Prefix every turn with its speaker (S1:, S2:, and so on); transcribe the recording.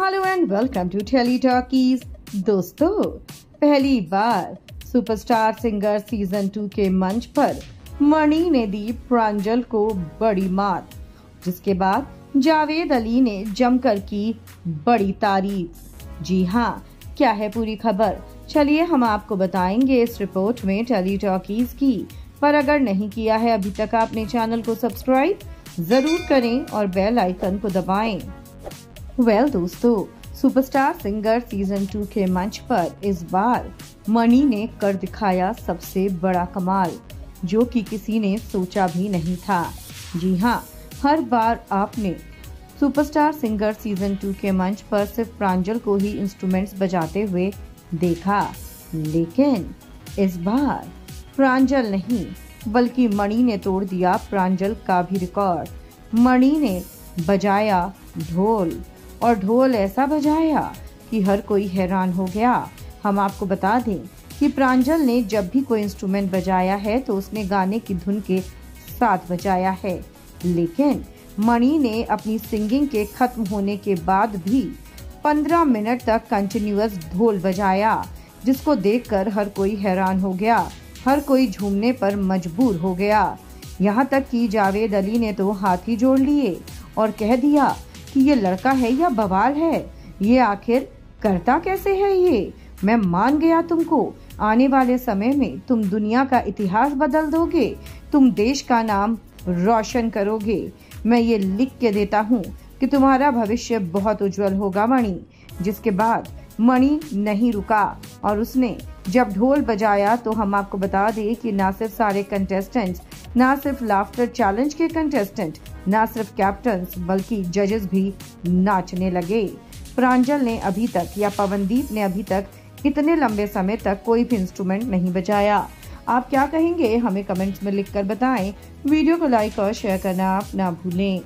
S1: Hello and welcome to Tele Talkies दोस्तों, पहली बार सुपरस्टार सिंगर सीज़न टू के मंच पर मणि ने दी प्रांजल को बड़ी मात, जिसके बाद जावेद अली ने जमकर की बड़ी तारीफ़। जी हाँ क्या है पूरी खबर? चलिए हम आपको बताएँगे इस रिपोर्ट में टेली टॉकीज की। पर अगर नहीं किया है अभी तक आपने चैनल को सब्सक्राइब ज़रूर करें और बेल आइकन को दबाएँ। वेल well, दोस्तों सुपरस्टार सिंगर सीज़न टू के मंच पर इस बार मणि ने कर दिखाया सबसे बड़ा कमाल जो कि किसी ने सोचा भी नहीं था। जी हाँ हर बार आपने सुपरस्टार सिंगर सीज़न टू के मंच पर सिर्फ़ प्रांजल को ही इंस्ट्रूमेंट्स बजाते हुए देखा। लेकिन इस बार प्रांजल नहीं बल्कि मणि ने तोड़ दिया प्रांजल का भी रिकॉर्ड मणि ने बजाया ढोल। और ढोल ऐसा बजाया कि हर कोई हैरान हो गया। हम आपको बता दें कि प्रांजल ने जब भी कोई इंस्ट्रूमेंट बजाया है तो उसने गाने की धुन के साथ बजाया है। लेकिन मणि ने अपनी सिंगिंग के खत्म होने के बाद भी 15 मिनट तक कंटिन्यूस ढोल बजाया, जिसको देखकर हर कोई हैरान हो गया। हर कोई झूमने पर मजबूर हो गया। यहाँ तक कि जावेद अली ने तो हाथ ही जोड़ लिए और कह दिया कि ये लड़का है या बवाल है? ये आखिर करता कैसे है ये? मैं मान गया तुमको। आने वाले समय में तुम दुनिया का इतिहास बदल दोगे। तुम देश का नाम रोशन करोगे। मैं ये लिख के देता हूँ कि तुम्हारा भविष्य बहुत उज्जवल होगा, मणि, जिसके बाद मणि नहीं रुका और उसने जब ढोल बजाया तो हम आपको बता दें कि ना सिर्फ़ सारे कंटेस्टेंट्स ना सिर्फ़ लाफ्टर चैलेंज के कंटेस्टेंट ना सिर्फ़ कैप्टन बल्कि जजेस भी नाचने लगे। प्रांजल ने अभी तक या पवनदीप ने अभी तक इतने लंबे समय तक कोई भी इंस्ट्रूमेंट नहीं बजाया। आप क्या कहेंगे? हमें कमेंट्स में लिखकर बताएँ। वीडियो को लाइक और शेयर करना आप ना भूलें।